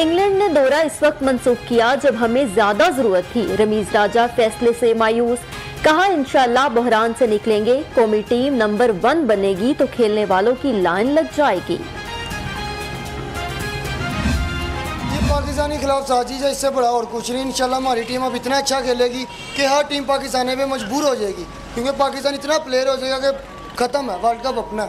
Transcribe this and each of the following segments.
England ने दौरा इस वक्त मंसूख किया जब हमें ज़्यादा ज़रूरत थी। रमीज राजा फैसले से मायूस। कहा, इंशाल्लाह बहरान से निकलेंगे। कौमी टीम नंबर वन बनेगी तो खेलने वालों की लाइन लग जाएगी। पाकिस्तानी खिलाफ साजिश है, इससे बड़ा और कुछ नहीं। इंशाल्लाह हमारी टीम अब इतना अच्छा खेलेगी कि हर टीम पाकिस्तानी पे मजबूर हो जाएगी। क्योंकि पाकिस्तान इतना प्लेयर हो जाएगा कि ख़त्म है वर्ल्ड कप अपना।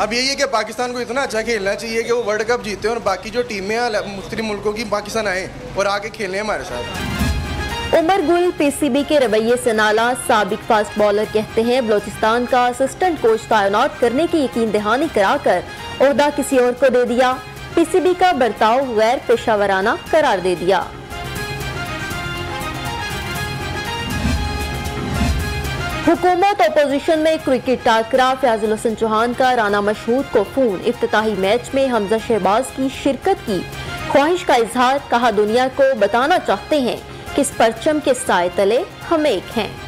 अब यही है कि पाकिस्तान को इतना अच्छा खेलना चाहिए कि वो वर्ल्ड कप जीते और बाकी जो टीमें हैं मुख्तलि मुल्कों की, पाकिस्तान आए और आके खेलें हमारे साथ। उमर गुल पीसीबी के रवैये से नाला सबक फास्ट बॉलर कहते हैं, बलोचिस्तान का असिस्टेंट कोच तैनात करने की यकीन दहानी कराकर अहदा किसी और को दे दिया। पीसीबी का बर्ताव गैर पेशावराना करार दे दिया। हुकूमत अपोजिशन में क्रिकेट टाकरा फयाजुल हसन चौहान का, राना मशहूद को फ़ोन। इफ्ताही मैच में हमजा शहबाज की शिरकत की। ख्वाहिश का इजहार, कहा दुनिया को बताना चाहते हैं कि इस परचम के साय तले हम एक हैं।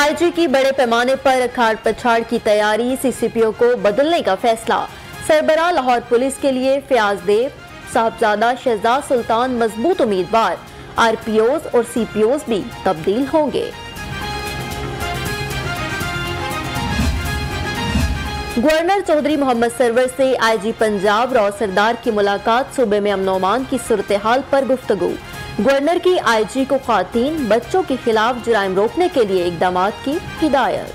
आईजी की बड़े पैमाने पर अखाड़ पछाड़ की तैयारी, सीसीपीओ को बदलने का फैसला। सरबरा लाहौर पुलिस के लिए फयाज देव, साहबजादा शहजाद सुल्तान मज़बूत उम्मीदवार आरपीओज और सीपीओज भी तब्दील होंगे। गवर्नर चौधरी मोहम्मद सरवर से आईजी पंजाब राव सरदार की मुलाकात, सूबे में अमनोमान की सूरत हाल पर गुफ्तगू। गवर्नर की आईजी को खातन बच्चों के खिलाफ जराइम रोकने के लिए इकदाम की हिदायत।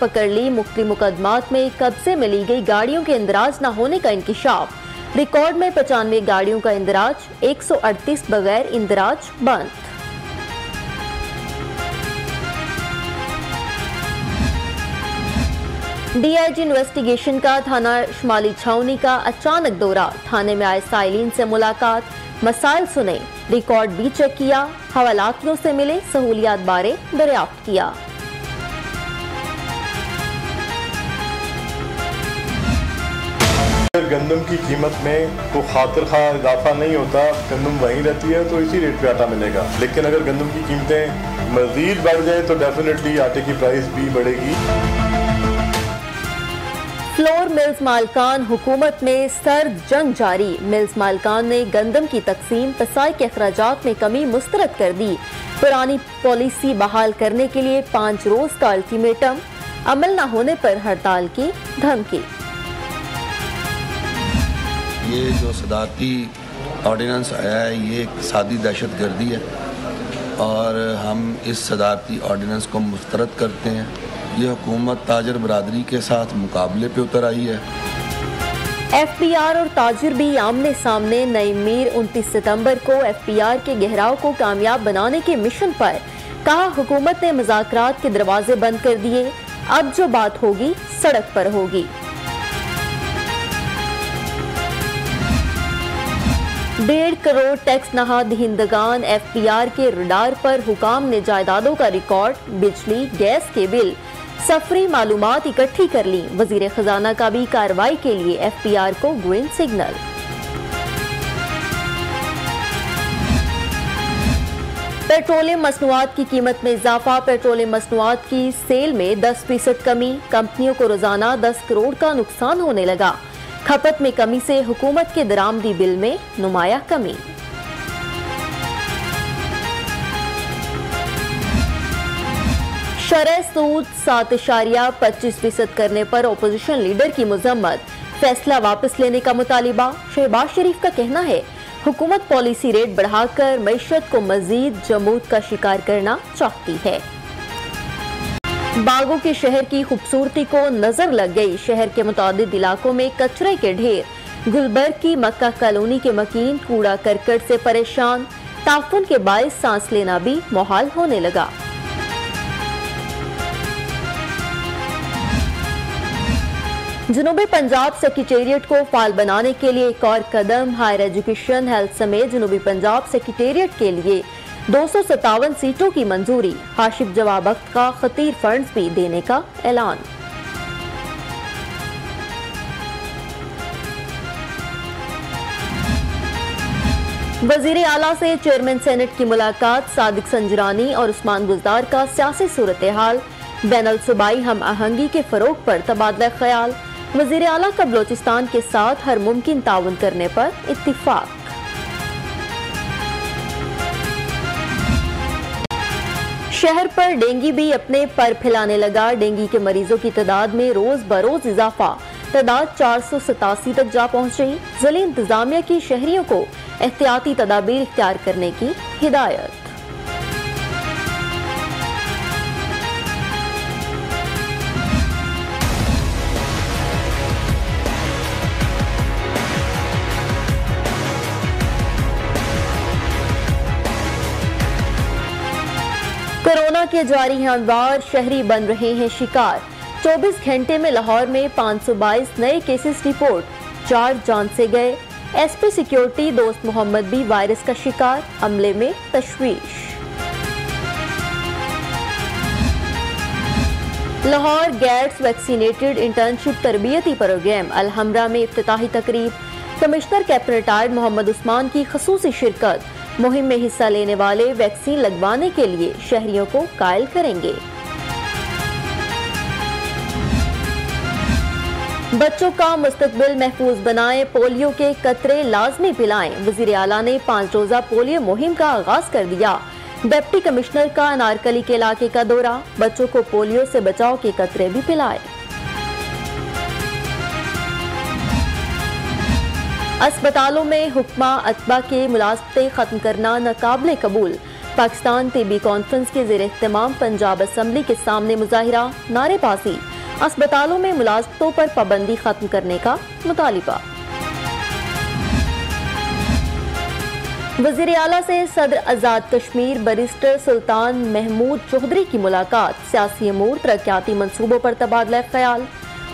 पकड़ ली मुख्य मुकदमात में कब्जे में ली गई गाड़ियों के इंदराज न होने का इंकशाफ। रिकॉर्ड में पचानवे गाड़ियों का इंदराज 138 बगैर इंदराज बंद। डीआईजी इन्वेस्टिगेशन का थाना शुमाली छावनी का अचानक दौरा। थाने में आए साइलिन से मुलाकात। मसाइल सुने, रिकॉर्ड भी चेक किया, हवालातियों से मिले, सहूलियात बारे दरियाफ्त किया। गंदम की कीमत में को खातर खा इजाफा नहीं होता, गंदम वहीं रहती है तो इसी रेट पे आटा मिलेगा। लेकिन अगर गंदम की कीमतें मजीद बढ़ जाए तो डेफिनेटली आटे की प्राइस भी बढ़ेगी। फ्लोर मिल्स मालकान हुकूमत में सर्द जंग जारी। मिल्स मालकान ने गंदम की तकसीम पसाई के अखराज में कमी मुस्तरद कर दी। पुरानी पॉलिसी बहाल करने के लिए पाँच रोज का अल्टीमेटम, अमल न होने पर हड़ताल की धमकी। ये जो सदारती ऑर्डिनेंस आया है, ये एक सादी दहशत गर्दी है और हम इस सदारती ऑर्डिनेंस को मुस्तरद करते हैं। ये हुकूमत ताजर बरदरी के साथ मुकाबले पे उतर आई है। एफ़ पी आर और ताजिर भी आमने सामने नई मीर उनतीस सितंबर को एफ़ पी आर के गहराव को कामयाब बनाने के मिशन पर कहा हुकूमत ने मुजाकरात के दरवाजे बंद कर दिए। अब जो बात होगी, सड़क पर होगी। डेढ़ करोड़ टैक्स नहा दहिंदगान एफ़ पी आर के रडार पर हुकाम ने जायदादों का रिकॉर्ड, बिजली, गैस के बिल। सफरी मालूम इकट्ठी कर ली। वज़ीर खजाना का भी कार्रवाई के लिए एफ़ पी आर को ग्रीन सिग्नल। पेट्रोलियम मसनुआत की कीमत में इजाफा। पेट्रोलियम मसनुआत की सेल में 10 फ़ीसद कमी। कंपनियों को रोज़ाना 10 करोड़ का नुकसान होने लगा। खपत में कमी से हुकूमत के दरामदी बिल में नुमाया कमी। शरह सूद सात इशारिया पच्चीस फ़ीसद करने पर अपोजिशन लीडर की मजम्मत। फैसला वापस लेने का मुतालिबा। शहबाज शरीफ का कहना है, हुकूमत पॉलिसी रेट बढ़ाकर मीशत को मजीद जमूत का शिकार करना चाहती है। बागों के शहर की खूबसूरती को नज़र लग गई। शहर के मुताद इलाकों में कचरे के ढेर। गुलबर्ग की मक्का कॉलोनी के मकीन कूड़ा करकट से परेशान। ताफुन के बायस सांस लेना भी मुहाल होने लगा। जनूबी पंजाब सेक्रेटेरिएट को फाल बनाने के लिए एक और कदम, हायर एजुकेशन, हेल्थ समेत जनूबी पंजाब सेक्रेटेरिएट के लिए दो सीटों की मंजूरी हाशिफ जवाब वक्त का खतीर फंड्स भी देने का ऐलान। वज़ीर आला से चेयरमैन सेनेट की मुलाकात, सादिक संजरानी और उस्मान गुजदार का सियासी सूरत हाल। बैन सूबाई हम आहंगी के फरोग पर तबादला ख्याल। वज़ीर अला का बलोचिस्तान के साथ हर मुमकिन ताउन करने पर इतफाक शहर पर डेंगी भी अपने पर फैलाने लगा। डेंगी के मरीजों की तादाद में रोज बरोज इजाफा। तादाद चार सौ सतासी तक जा पहुँची ज़िले इंतजामिया की शहरियों को एहतियाती तदाबीर इख्तियार करने की हिदायत। के जारी हैं अनवार शहरी बन रहे हैं शिकार। 24 घंटे में लाहौर में 522 नए केसेस रिपोर्ट, चार जान से गए। एसपी सिक्योरिटी दोस्त मोहम्मद भी वायरस का शिकार, अमले में तशवीश। लाहौर गैट्स वैक्सीनेटेड इंटर्नशिप तरबियती प्रोग्राम, अलहमरा में इफ्ताही तकरीब। Commissioner captain retired Mohammad Usman की खसूसी शिरकत। मुहिम में हिस्सा लेने वाले वैक्सीन लगवाने के लिए शहरियों को कायल करेंगे। बच्चों का मुस्तबिल महफूज बनाए, पोलियो के कतरे लाजमी पिलाएँ। वज़ीर आला ने पाँच रोजा पोलियो मुहिम का आगाज़ कर दिया। डिप्टी कमिश्नर का अनारकली के इलाके का दौरा। बच्चों को पोलियो से बचाव के कतरे भी पिलाए। अस्पतालों में हुक्मा अतबा के मुलाजमतें ख़त्म करना नाकबले कबूल। पाकिस्तान टीबी कॉन्फ्रेंस के जेर अहतमाम पंजाब असम्बली के सामने मुजाहरा नारेबाजी। अस्पतालों में मुलाजमतों पर पाबंदी खत्म करने का मुतालबा। वज़ीर अला से सदर आज़ाद कश्मीर बरिस्टर सुल्तान महमूद चौधरी की मुलाकात। सियासी अमूर तरक्याती मनसूबों पर तबादला ख्याल।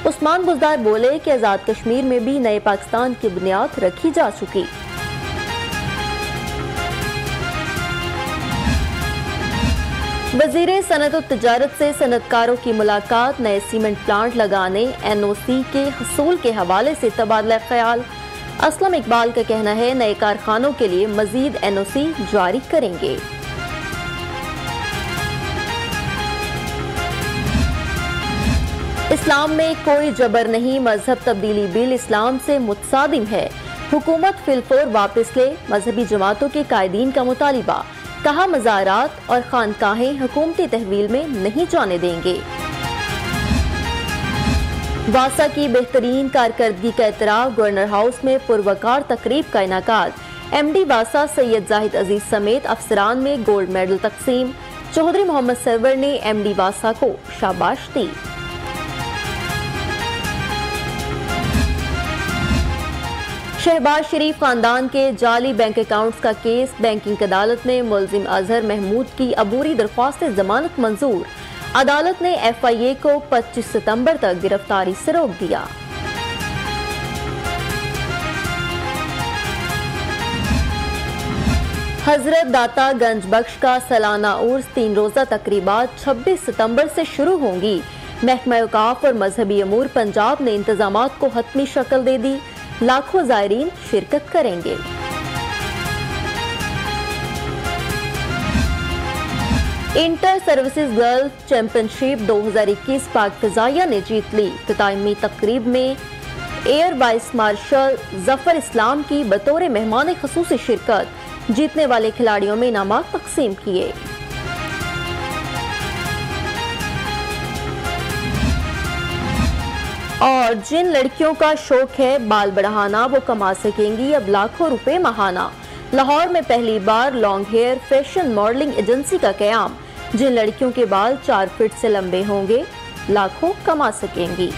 उस्मान बुजदार बोले कि आज़ाद कश्मीर में भी नए पाकिस्तान की बुनियाद रखी जा चुकी। वज़ीर सनत तजारत से सनतकारों की मुलाकात, नए सीमेंट प्लांट लगाने एन ओ सी के हसूल के हवाले से तबादला ख्याल। असलम इकबाल का कहना है, नए कारखानों के लिए मजीद एन ओ सी जारी करेंगे। इस्लाम में कोई जबर नहीं, मज़हब तब्दीली बिल इस्लाम से मुतसादिम है। हुकूमत फिलफोर वापस ले, मजहबी जमातों के कायदीन का मुतालबा। कहा मज़ारात और खानकाहें हुकूमती तहवील में नहीं जाने देंगे। वासा की बेहतरीन कारकर्दगी का एतराफ़ गवर्नर हाउस में पुरवकार तकरीब का इनका एम डी वासा सैयद जाहिद अज़ीज़ समेत अफसरान में गोल्ड मेडल तकसीम। चौधरी मोहम्मद सरवर ने एम डी वासा को शाबाश दी। शहबाज शरीफ खानदान के जाली बैंक अकाउंट्स का केस, बैंकिंग अदालत में मुलजिम अजहर महमूद की अबूरी दरख्वास्त जमानत मंजूर। अदालत ने एफ़ आई ए को 25 सितंबर तक गिरफ्तारी से रोक दिया। हज़रत दाता गंज बख्श का सालाना उर्स तीन रोजा तकरीबा 26 सितंबर से शुरू होंगी। महकमा अवकाफ और मजहबी अमूर पंजाब ने इंतज़ाम को हतमी शक्ल दे दी। लाखों जायरीन शिरकत करेंगे। इंटर सर्विसेज़ गर्ल्स चैंपियनशिप 2021 पाक फिजाइया ने जीत ली। इख्तामी तकरीब में air vice marshal Zafar Islam की बतौर मेहमान खसूस शिरकत, जीतने वाले खिलाड़ियों में इनाम तकसीम किए। और जिन लड़कियों का शौक है बाल बढ़ाना, वो कमा सकेंगी अब लाखों रुपए महाना। लाहौर में पहली बार long hair fashion modelling agency का क्याम। जिन लड़कियों के बाल चार फीट से लंबे होंगे, लाखों कमा सकेंगी।